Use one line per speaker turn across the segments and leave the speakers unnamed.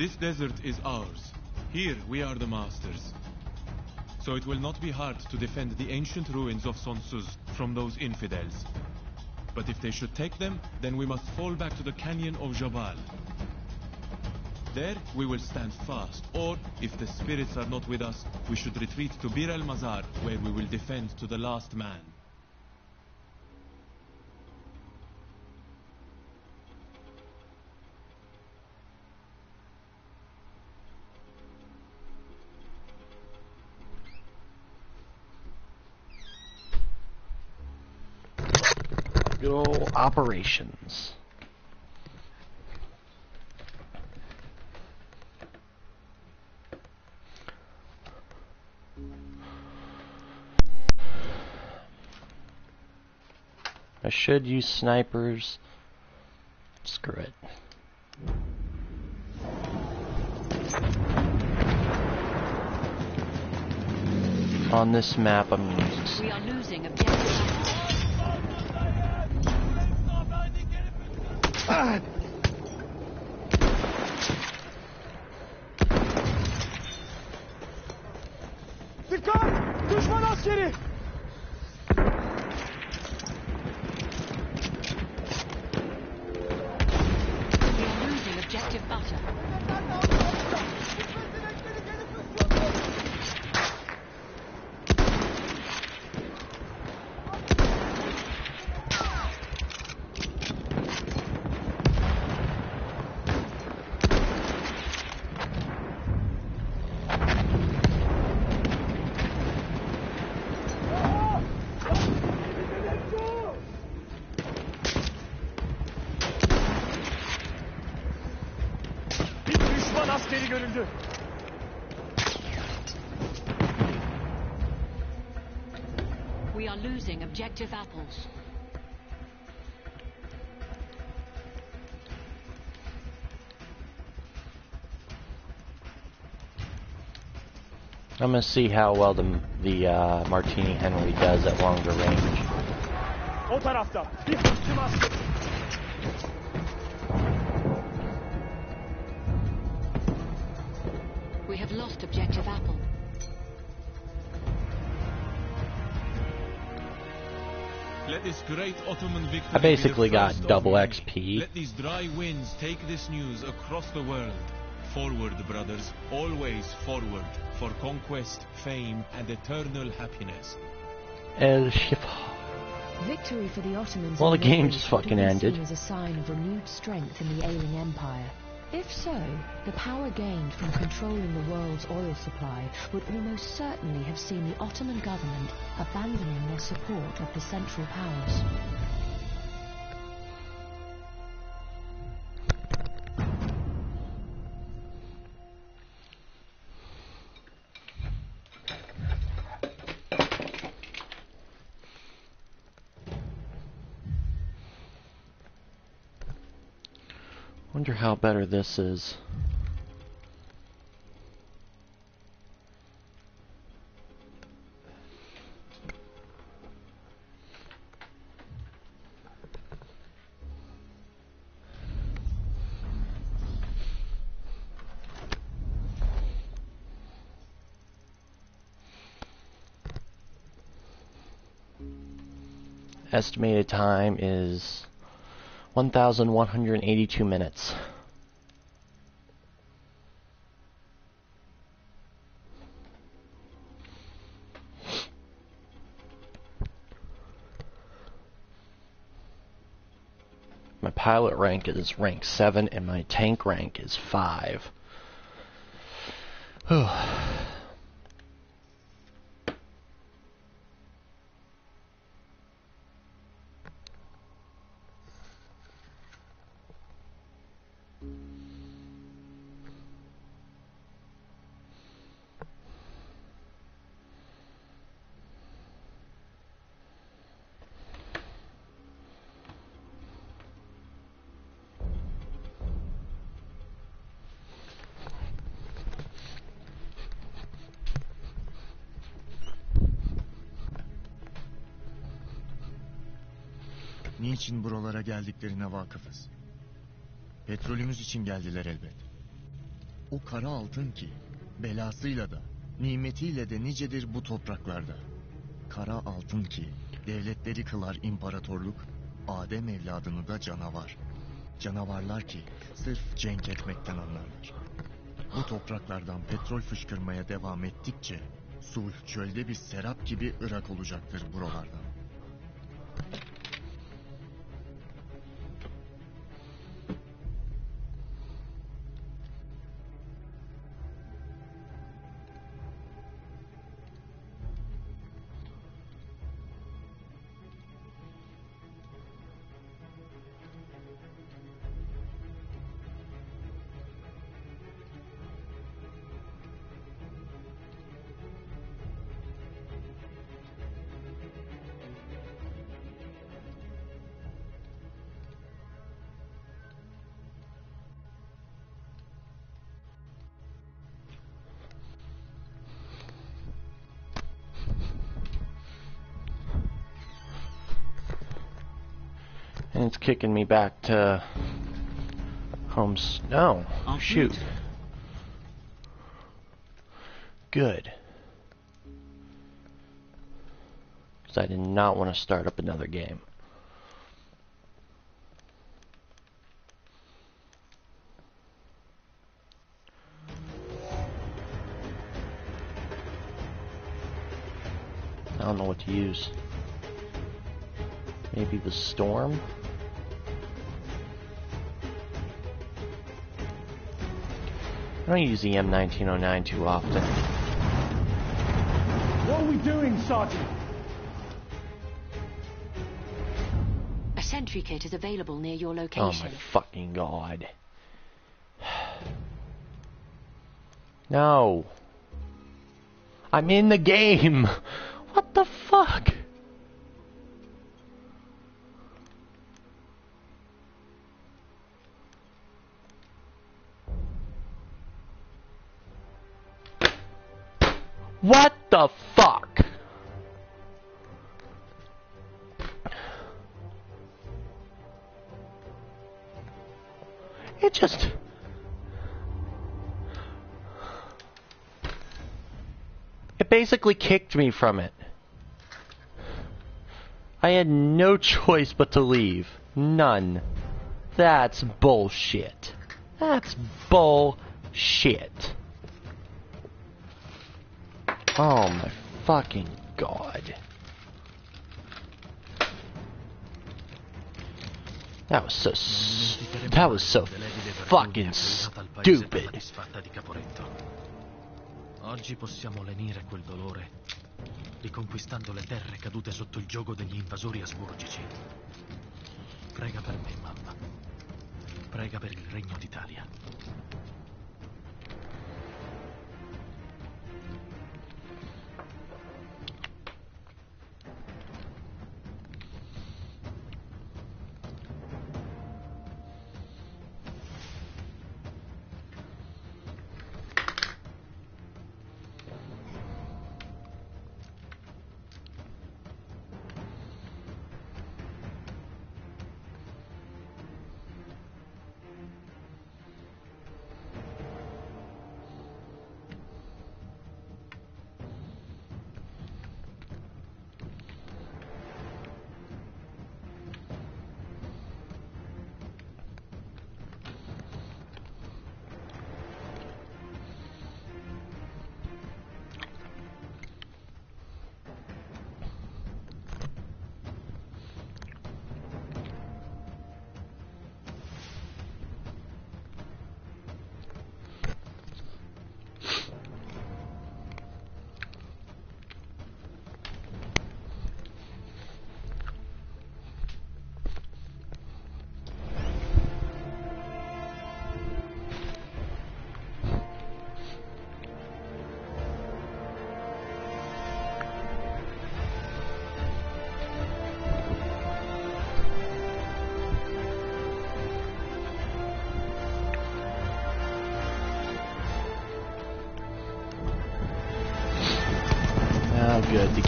This desert is ours. Here we are the masters. So it will not be hard to defend the ancient ruins of Sonsuz from those infidels. But if they should take them, then we must fall back to the canyon of Jabal. There we will stand fast, or if the spirits are not with us, we should retreat to Bir al Mazar, where we will defend to the last man.
Operations. I should use snipers. Screw it. On this map, I'm using
Dikkat! Düşman askeri!
Objective apples.
I'm gonna see how well the the uh, Martini Henry does at longer range. I basically
be the
got
first of
double. XP.
Let these dry winds take this news across the world. Forward, brothers, always forward, for conquest, fame, and eternal happiness.
El Shifa.
Victory for the Ottomans.
Well, the game just fucking ended.
Seen a sign of renewed strength in the ailing empire. If so, the power gained from controlling the world's oil supply would almost certainly have seen the Ottoman government abandoning their support of the Central Powers.
How better this is. Estimated time is 1,182 minutes. My pilot rank is rank 7 and my tank rank is 5. Whew.
Niçin buralara geldiklerine vakıfız. Petrolümüz için geldiler elbet. O kara altın ki belasıyla da nimetiyle de nicedir bu topraklarda. Kara altın ki devletleri kılar imparatorluk, Adem evladını da canavar. Canavarlar ki sırf cenk etmekten anlarlar. Bu topraklardan petrol fışkırmaya devam ettikçe sulh çölde bir serap gibi ırak olacaktır buralardan.
And it's kicking me back to home. No, oh,
En
shoot. Good. Because I did not want to start up another game. I don't know what to use. Maybe the storm? I don't use the M1909 too often.
What are we doing, Sergeant?
A sentry kit is available near your location.
Oh my fucking god. No. I'm in the game. What the fuck? What the fuck? It just. It basically kicked me from it. I had no choice but to leave. None. That's bullshit. That's bullshit. Oh my fucking god. That was so. That was so fucking stupid.
Oggi possiamo lenire quel dolore, riconquistando le terre cadute sotto il gioco degli invasori asburgici. Prega per me, mamma. Prega per il Regno d'Italia.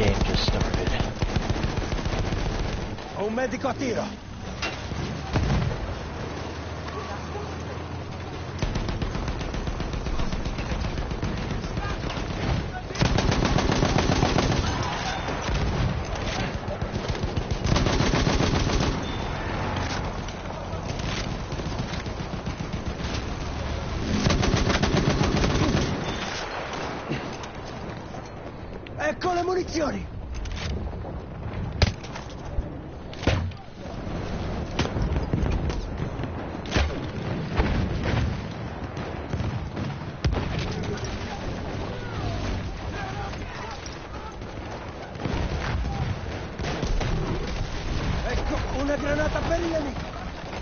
Game just started.
Un medico a tiro. Munizioni! Ecco, una granata per gli amici!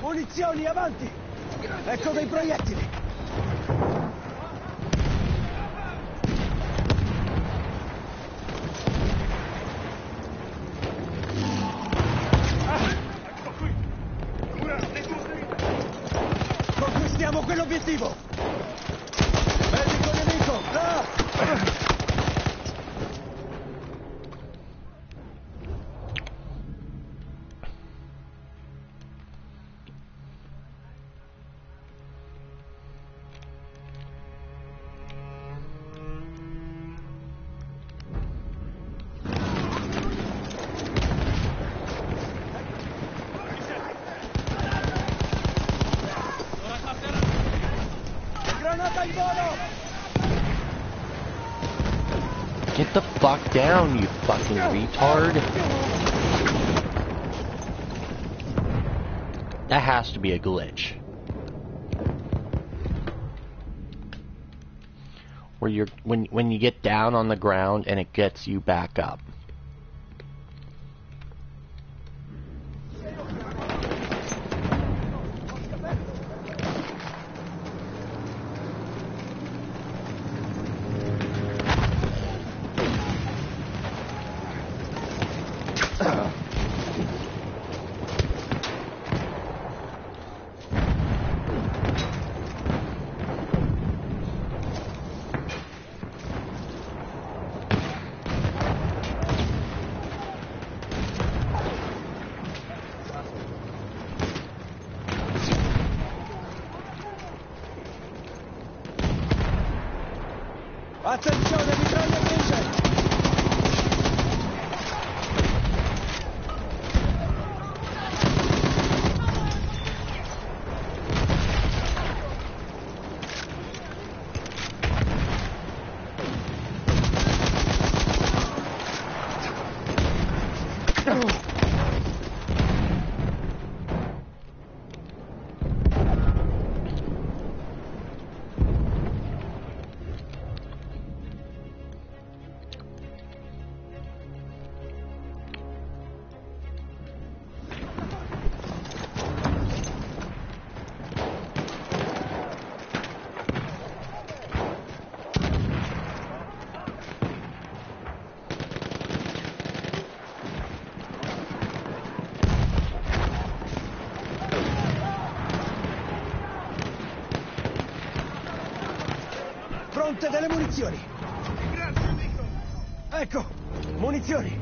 Munizioni, avanti! Ecco dei proiettili! Medico nemico! Là!
Get the fuck down, you fucking retard. That has to be a glitch. Where you're when when you get down on the ground and it gets you back up.
Oh. Fronte delle munizioni! Ecco, munizioni!